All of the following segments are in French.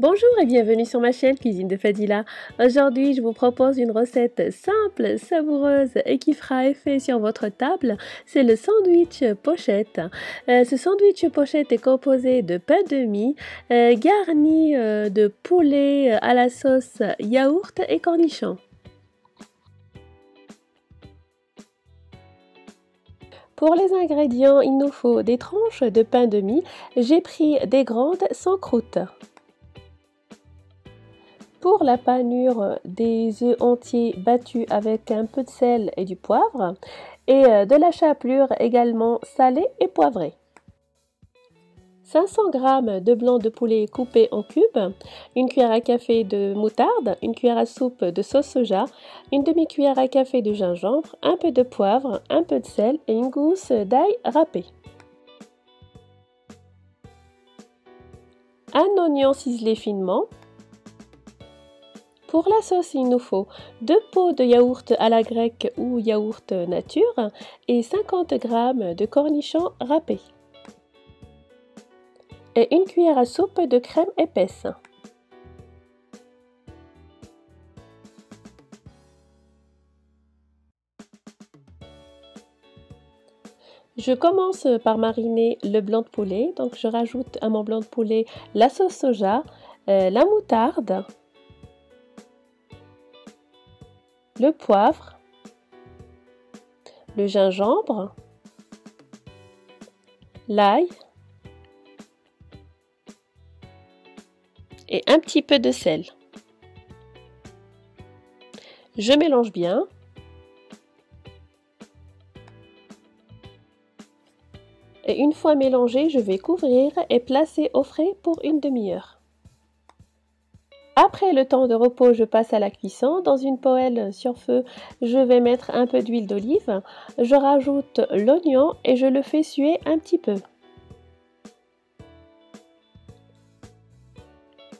Bonjour et bienvenue sur ma chaîne Cuisine de Fadila. Aujourd'hui, je vous propose une recette simple, savoureuse et qui fera effet sur votre table. C'est le sandwich pochette. Euh, ce sandwich pochette est composé de pain de mie euh, garni euh, de poulet à la sauce yaourt et cornichons. Pour les ingrédients, il nous faut des tranches de pain de mie. J'ai pris des grandes sans croûte. Pour la panure, des œufs entiers battus avec un peu de sel et du poivre et euh, de la chapelure également salée et poivrée. 500 g de blanc de poulet coupé en cubes, une cuillère à café de moutarde, une cuillère à soupe de sauce soja, une demi-cuillère à café de gingembre, un peu de poivre, un peu de sel et une gousse d'ail râpé. Un oignon ciselé finement, pour la sauce, il nous faut 2 pots de yaourt à la grecque ou yaourt nature et 50 g de cornichons râpés. Et une cuillère à soupe de crème épaisse. Je commence par mariner le blanc de poulet. Donc je rajoute à mon blanc de poulet la sauce soja, euh, la moutarde, le poivre, le gingembre, l'ail et un petit peu de sel. Je mélange bien. Et une fois mélangé, je vais couvrir et placer au frais pour une demi-heure. Après le temps de repos, je passe à la cuisson. Dans une poêle sur feu, je vais mettre un peu d'huile d'olive. Je rajoute l'oignon et je le fais suer un petit peu.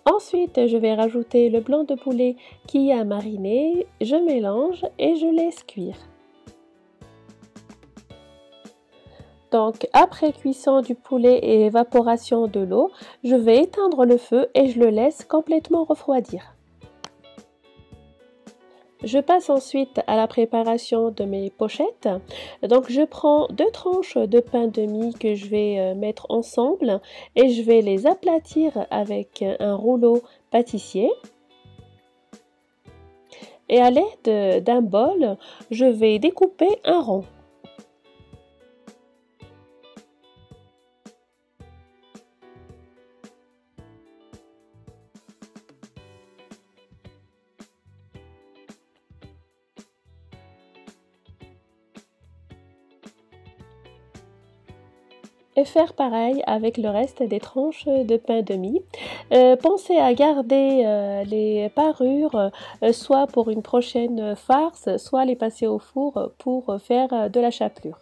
Ensuite, je vais rajouter le blanc de poulet qui a mariné. Je mélange et je laisse cuire. Donc après cuisson du poulet et évaporation de l'eau, je vais éteindre le feu et je le laisse complètement refroidir. Je passe ensuite à la préparation de mes pochettes. Donc je prends deux tranches de pain de mie que je vais euh, mettre ensemble et je vais les aplatir avec un rouleau pâtissier. Et à l'aide d'un bol, je vais découper un rond. Et faire pareil avec le reste des tranches de pain de mie. Euh, pensez à garder euh, les parures euh, soit pour une prochaine farce, soit les passer au four pour faire de la chapelure.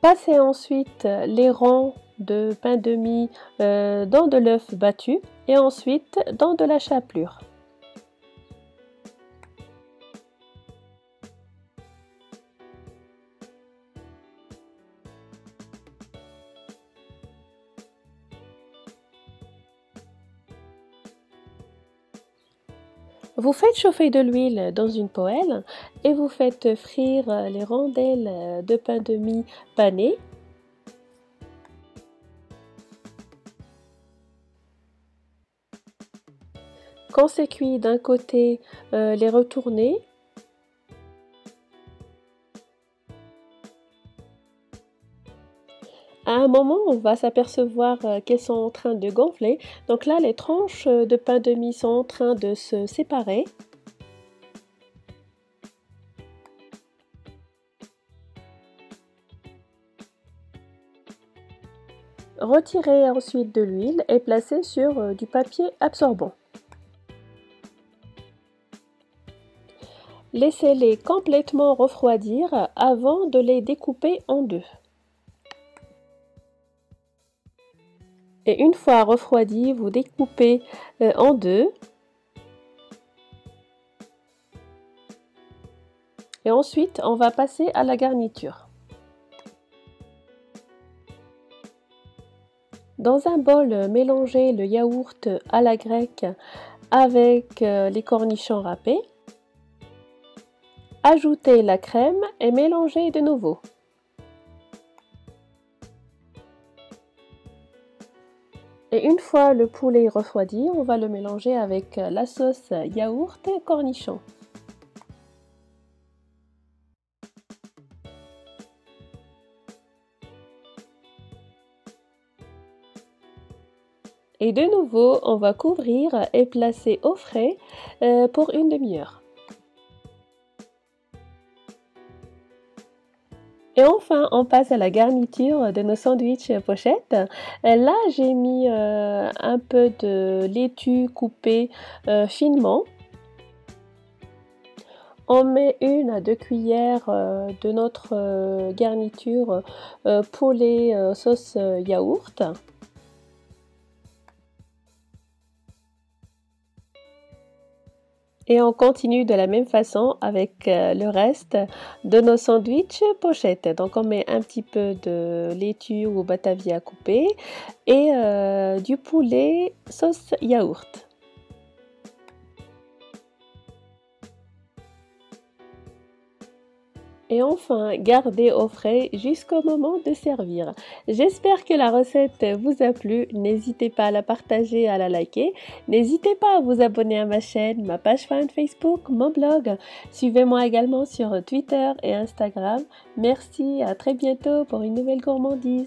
Passez ensuite les rangs de pain de mie dans de l'œuf battu et ensuite dans de la chapelure. Vous faites chauffer de l'huile dans une poêle et vous faites frire les rondelles de pain de mie pané. Quand c'est cuit d'un côté, euh, les retourner à un moment, on va s'apercevoir euh, qu'elles sont en train de gonfler. Donc là, les tranches euh, de pain de mie sont en train de se séparer. Retirez ensuite de l'huile et placez sur euh, du papier absorbant. Laissez-les complètement refroidir avant de les découper en deux. Et une fois refroidi, vous découpez euh, en deux. Et ensuite, on va passer à la garniture. Dans un bol, mélangez le yaourt à la grecque avec euh, les cornichons râpés. Ajoutez la crème et mélangez de nouveau. Et une fois le poulet refroidi, on va le mélanger avec la sauce yaourt cornichon. Et de nouveau, on va couvrir et placer au frais euh, pour une demi-heure. Et enfin, on passe à la garniture de nos sandwichs pochettes. Euh, là, j'ai mis euh, un peu de laitue coupée finement. On met une à deux cuillères de notre garniture poulet sauce yaourt. Et on continue de la même façon avec euh, le reste de nos sandwichs pochettes. Donc on met un petit peu de laitue ou batavia coupé et euh, du poulet sauce yaourt. Et enfin, gardez au frais jusqu'au moment de servir. J'espère que la recette vous a plu. N'hésitez pas à la partager, à la liker. N'hésitez pas à vous abonner à ma chaîne, ma page fan Facebook, mon blog. Suivez-moi également sur Twitter et Instagram. Merci, à très bientôt pour une nouvelle gourmandise.